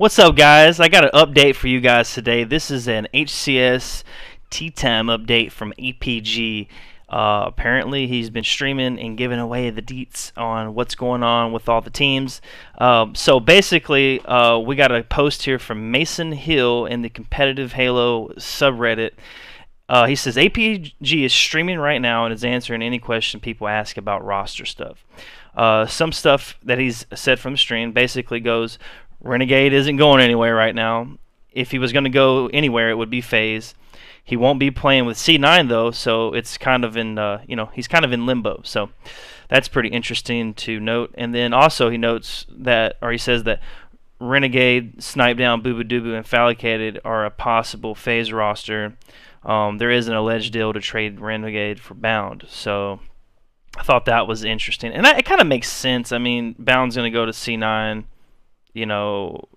What's up, guys? I got an update for you guys today. This is an HCS Tea Time update from APG. Uh, apparently, he's been streaming and giving away the deets on what's going on with all the teams. Um, so basically, uh, we got a post here from Mason Hill in the competitive Halo subreddit. Uh, he says APG is streaming right now and is answering any question people ask about roster stuff. Uh, some stuff that he's said from the stream basically goes Renegade isn't going anywhere right now. If he was going to go anywhere, it would be FaZe. He won't be playing with C9 though, so it's kind of in uh, you know he's kind of in limbo. So that's pretty interesting to note. And then also he notes that, or he says that Renegade, Snip3down, Bubudubu, and Phallicated are a possible FaZe roster. Um, there is an alleged deal to trade Renegade for Bound, so I thought that was interesting, and it kind of makes sense. I mean, Bound's going to go to C9 you know,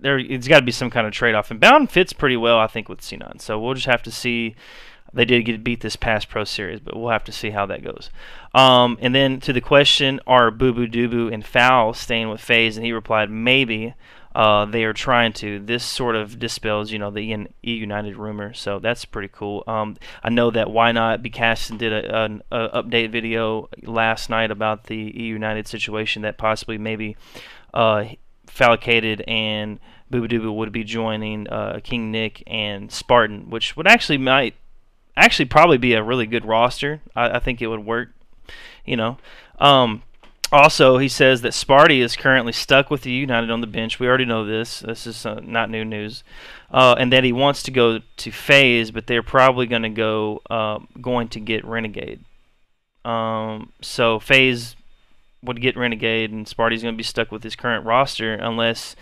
there it's got to be some kind of trade-off. And Bound fits pretty well, I think, with C9. So we'll just have to see. They did get beat this past Pro Series, but we'll have to see how that goes. Um, and then to the question, are Bubudubu and Foul staying with FaZe? And he replied, maybe. Uh, they are trying to. This sort of dispels, you know, the E United rumor, so that's pretty cool. Um, I know that Why Not Bcastin did a, an a update video last night about the E United situation that possibly maybe uh, Phallicated and Bubudubu would be joining uh, King Nick and Spartan, which would actually might actually probably be a really good roster. I, I think it would work. You know. Um, also, he says that Sparty is currently stuck with the United on the bench. We already know this. This is uh, not new news. Uh, and that he wants to go to FaZe, but they're probably going to go uh, going to get Renegade. Um, so FaZe would get Renegade, and Sparty's going to be stuck with his current roster unless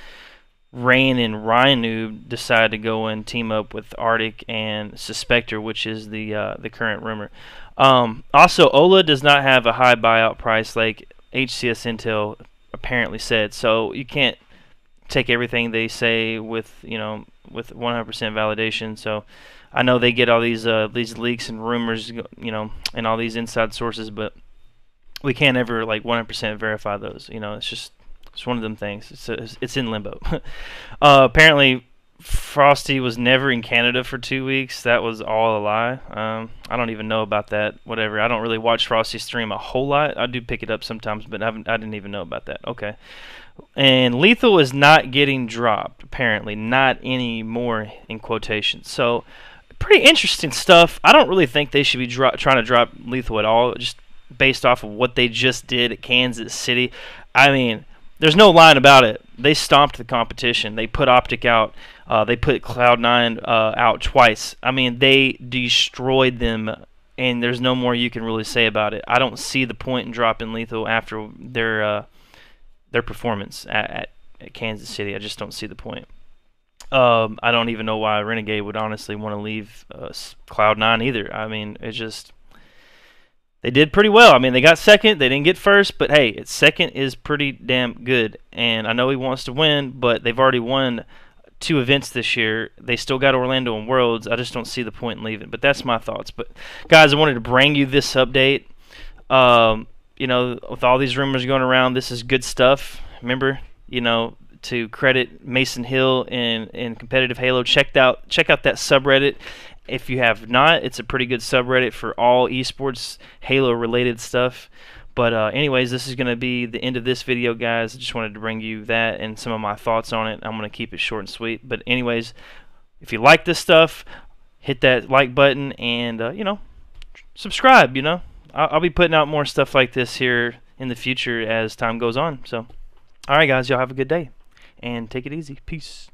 Rain and Rhino decide to go and team up with Arctic and Suspector, which is the uh, the current rumor. Um, also, Ola does not have a high buyout price like HCS Intel apparently said, so you can't take everything they say with you know with 100% validation. So I know they get all these uh, these leaks and rumors, you know, and all these inside sources, but we can't ever like 100% verify those. You know, it's just it's one of them things. It's a, it's in limbo. uh, apparently, Frosty was never in Canada for two weeks. That was all a lie. Um, I don't even know about that. Whatever. I don't really watch Frosty stream a whole lot. I do pick it up sometimes, but I, I didn't even know about that. Okay. And Lethul is not getting dropped. Apparently, not anymore in quotations. So, pretty interesting stuff. I don't really think they should be dro- trying to drop Lethul at all. Just based off of what they just did at Kansas City. I mean, there's no line about it. They stomped the competition. They put Optic out. Uh, they put Cloud9 uh, out twice. I mean, they destroyed them, and there's no more you can really say about it. I don't see the point in dropping Lethul after their uh, their performance at, at, at, Kansas City. I just don't see the point. Um, I don't even know why Renegade would honestly want to leave uh, Cloud9 either. I mean, it's just they did pretty well. I mean, they got second. They didn't get first, but hey, second is pretty damn good. And I know he wants to win, but they've already won two events this year. They still got Orlando and Worlds. I just don't see the point in leaving. But that's my thoughts. But guys, I wanted to bring you this update. Um, you know, with all these rumors going around, this is good stuff. Remember, you know, to credit Mason Hill in in competitive Halo. Checked out check out that subreddit if you have not, it's a pretty good subreddit for all esports Halo related stuff. But uh, anyways, this is going to be the end of this video, guys. I just wanted to bring you that and some of my thoughts on it. I'm going to keep it short and sweet. But anyways, if you like this stuff, hit that like button and, uh, you know, subscribe, you know. I'll, I'll be putting out more stuff like this here in the future as time goes on. So, all right, guys, y'all have a good day and take it easy. Peace.